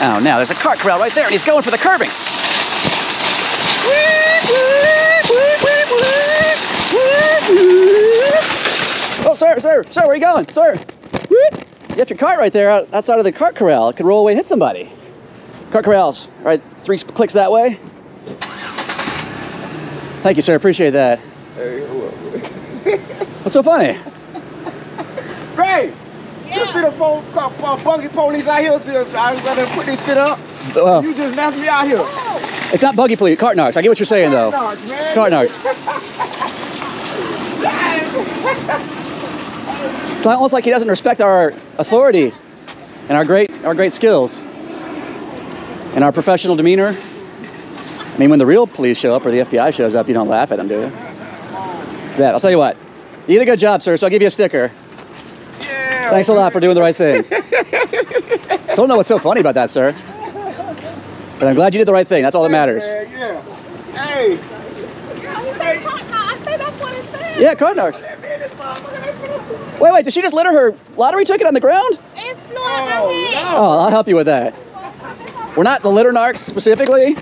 Oh, now there's a cart corral right there, and he's going for the curbing. Oh, sir, sir, sir, where are you going? Sir. You left your cart right there outside of the cart corral. It could roll away and hit somebody. Cart corrals, right? Three clicks that way. Thank you, sir. Appreciate that. What's so funny? Ray, you see the co- po- buggy police out here? I'm gonna put this shit up. Well, You just left me out here. it's not buggy police, cart narcs. I get what you're saying, though. No, man. Cart narcs. It's almost like he doesn't respect our authority and our great, our great skills and our professional demeanor. I mean, when the real police show up or the FBI shows up, you don't laugh at them, do you? That I'll tell you what. You did a good job, sir. So I'll give you a sticker. Yeah. Thanks a lot for doing the right thing. Still don't know what's so funny about that, sir. But I'm glad you did the right thing. That's all that matters. Yeah, yeah. Hey. I said that's what it said. Yeah, cart narcs. Wait, wait. Did she just litter her lottery ticket on the ground? It's not my head. Oh, I'll help you with that. We're not the litter narcs specifically.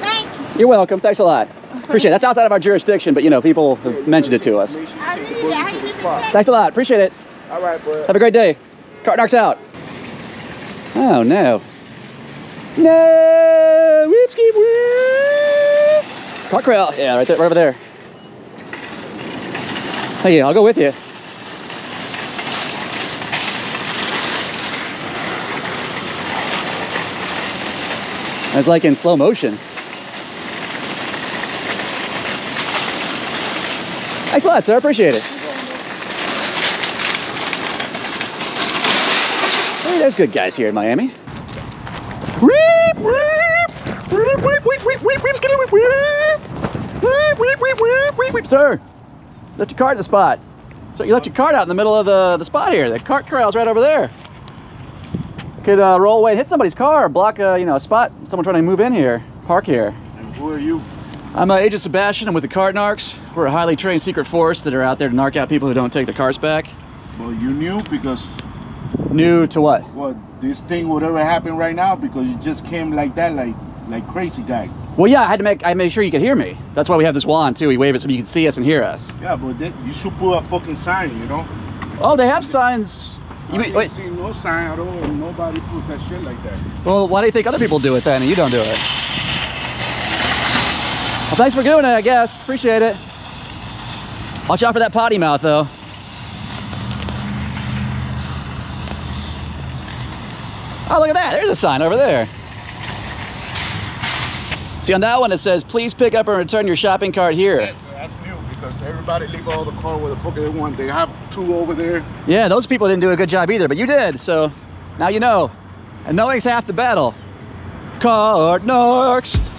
Thank you. You're welcome. Thanks a lot. Appreciate it. That's outside of our jurisdiction, but you know, people have mentioned it to us. I need it. I need to check. Thanks a lot. Appreciate it. All right, bro. Have a great day. Cart Narcs out. Oh no. No! Whoop ski whoop! Cart corral. Yeah, right there, right over there. Hey, I'll go with you. I was like in slow motion. Thanks a lot, sir. I Appreciate it. Hey, there's good guys here in Miami. Weep, weep, weep, weep, weep, weep, weep, weep, weep. Weep, weep, weep, weep, weep, weep. Sir, left your cart in the spot. So you left your cart out in the middle of the, the spot here. The cart corral's right over there. Could uh, roll away and hit somebody's car, block a you know a spot. Someone trying to move in here, park here. And who are you? I'm uh, Agent Sebastian. I'm with the Cart Narcs. We're a highly trained secret force that are out there to narc out people who don't take the carts back. Well, you knew because New to what? Well, this thing would ever happen right now because you just came like that, like like crazy guy. Well, yeah, I had to make I made sure you could hear me. That's why we have this wand too. We wave it so you can see us and hear us. Yeah, but that, you should put a fucking sign, you know. Oh, they have signs. You I mean, wait. seen no sign at all. Nobody put that shit like that. Well, why do you think other people do it then and you don't do it? Well, thanks for doing it. I guess appreciate it. Watch out for that potty mouth though. Oh, look at that. There's a sign over there. See, on that one it says, please pick up and return your shopping cart here. That's, that's new because everybody leave all the car where the fuck they want. They have two over there. Yeah, those people didn't do a good job either, but you did. So now you know. And knowing's half the battle. Cart narcs.